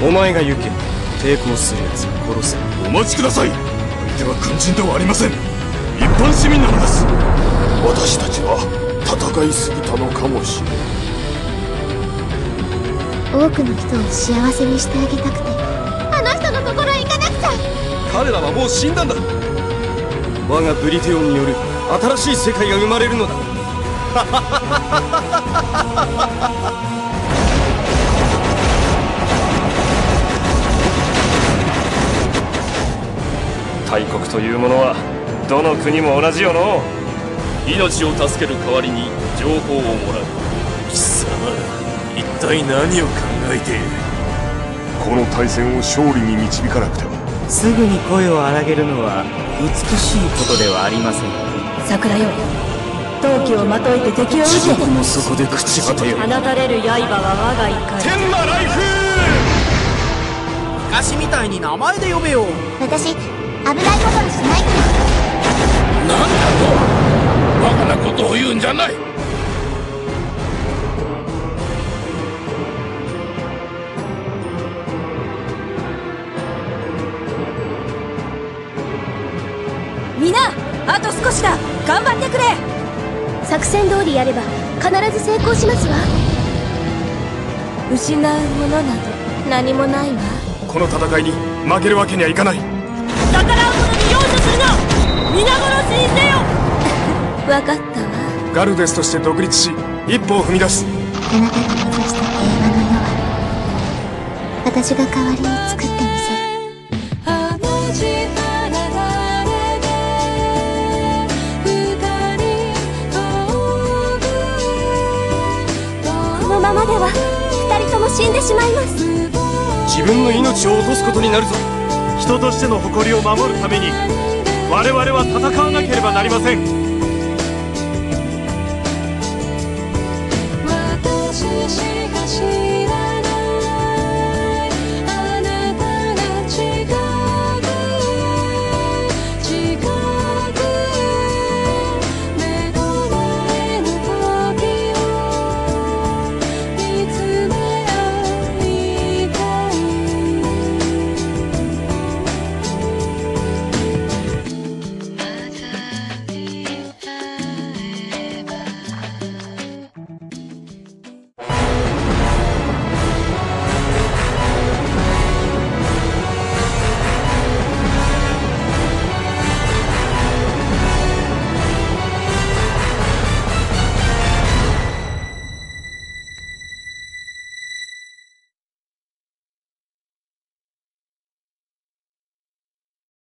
お前が行け。抵抗する奴を殺せ。お待ちください。相手は軍人ではありません。一般市民なのです。私たちは戦いすぎたのかもしれ多くの人を幸せにしてあげたくて。あの人のところへ行かなくちゃ。彼らはもう死んだんだ。我がブリテオンによる新しい世界が生まれるのだ大国というものはどの国も同じよの。命を助ける代わりに情報をもらう。貴様一体何を考えている？この対戦を勝利に導かなくては。すぐに声を荒げるのは美しいことではありません。桜よ。陶器をまといて敵を撃て。地獄の底で朽ち果て。よ放たれる刃は我が怒り。天馬ライフ昔みたいに名前で呼べよ。私危ないことはしないなんだとバカなことを言うんじゃない。みんなあと少しだ。頑張ってくれ。作戦通りやれば必ず成功しますわ。失うものなど何もないわ。この戦いに負けるわけにはいかない逆らう者に容赦するな皆殺しにせよ。分かったわガルデスとして独立し一歩を踏み出す。あなたが目指した平和の世は私が代わりに作ってみせるこのままでは二人とも死んでしまいます。自分の命を落とすことになるぞ人としての誇りを守るために我々は戦わなければなりません。